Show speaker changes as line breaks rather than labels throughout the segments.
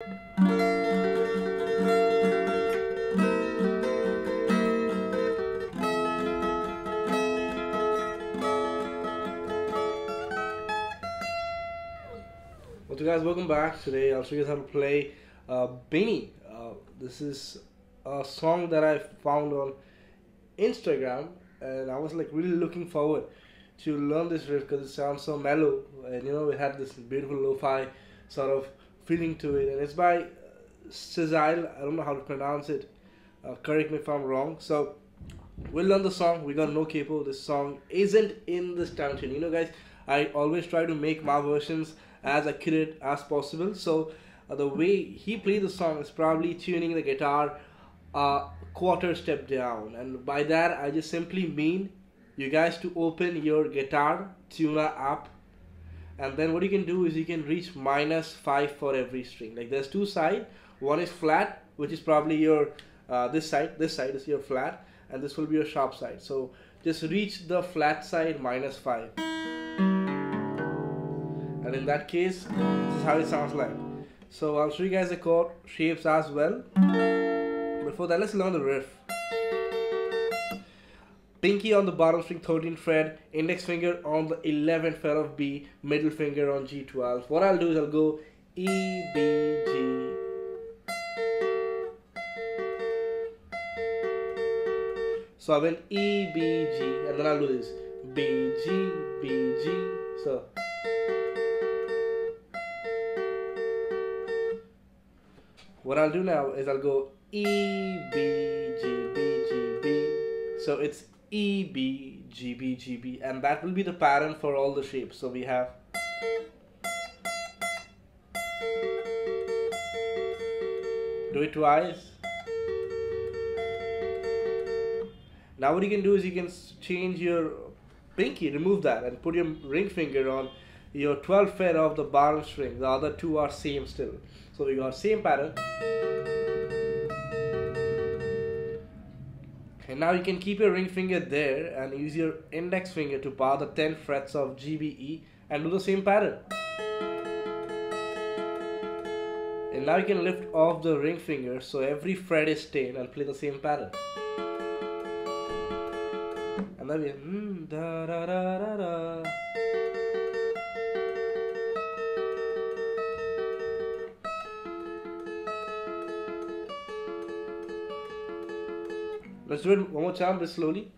What's up guys, welcome back. Today I'll show you how to play uh, Beanie. Uh, this is a song that I found on Instagram and I was like really looking forward to learn this riff because it sounds so mellow and you know it had this beautiful lo-fi sort of feeling to it and it's by Chezile, I don't know how to pronounce it, uh, correct me if I'm wrong. So we'll learn the song, we got no capo, this song isn't in the standard tune. You know guys, I always try to make my versions as accurate as possible. So uh, the way he played the song is probably tuning the guitar a quarter step down, and by that I just simply mean you guys to open your guitar tuner app, and then what you can do is you can reach minus five for every string. Like there's two side, one is flat, which is probably your uh, this side. This side is your flat, and this will be your sharp side. So just reach the flat side minus five and in that case this is how it sounds like so I'll show you guys the chord shapes as well before that let's learn the riff pinky on the bottom string 13th fret index finger on the 11th fret of B middle finger on G12 what I'll do is I'll go E B G. So I went E B G and then I'll do this. B G B G so what I'll do now is I'll go E, B, G, B, G, B. So it's E, B, G, B, G, B. And that will be the pattern for all the shapes. So we have do it twice. Now what you can do is you can change your pinky, remove that and put your ring finger on your 12th fret of the bottom string. The other two are same still. So we got same pattern. And now you can keep your ring finger there and use your index finger to bar the 10 frets of GBE and do the same pattern. And now you can lift off the ring finger so every fret is 10 and play the same pattern. And then we mm, da da da da da. Let's do it one more time, but slowly.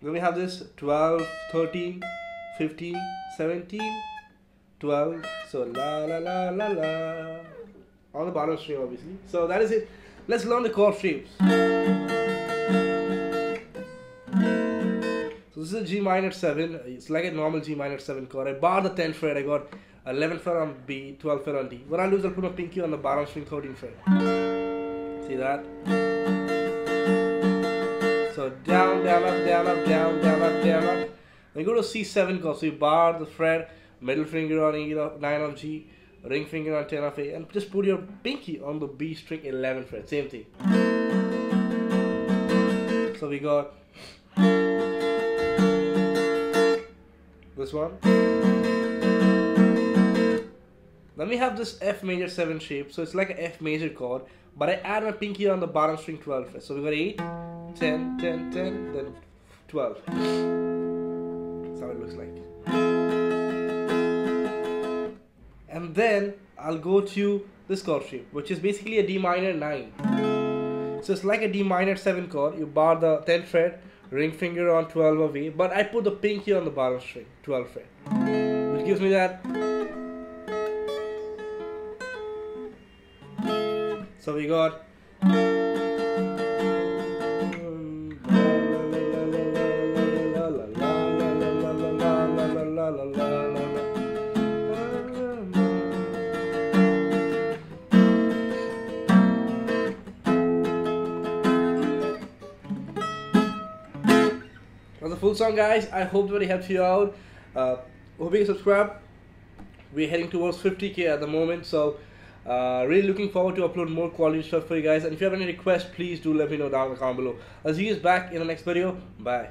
Then we have this 12, 13, 15, 17, 12. So la la la la la on the bottom string obviously. So that is it. Let's learn the chord shapes. So this is a G minor 7. It's like a normal G minor 7 chord. I bar the 10th fret. I got 11th fret on B, 12th fret on D. What I'll do is I'll put a pinky on the bottom string 13th fret. See that? So down, down, up, down, up, down, down, up, down, up. Then go to C7 chord. So you bar the fret, middle finger on E, 9 on G, ring finger on 10 of A and just put your pinky on the B string 11 fret. Same thing. So we got this one. Then we have this F major 7 shape. So it's like an F major chord but I add my pinky on the bottom string 12 fret. So we got 8 10 10 10 then 12 that's how it looks like then I'll go to this chord shape which is basically a D minor 9 so it's like a D minor 7 chord. You bar the 10th fret ring finger on 12 of A but I put the pinky on the bottom string 12 fret. Which gives me that. So we got full song guys i hope that it helped you out uh, hope you subscribe. We're heading towards 50k at the moment, so uh, really looking forward to upload more quality stuff for you guys. And if you have any requests, please do let me know down in the comment below. I'll see you guys back in the next video. Bye.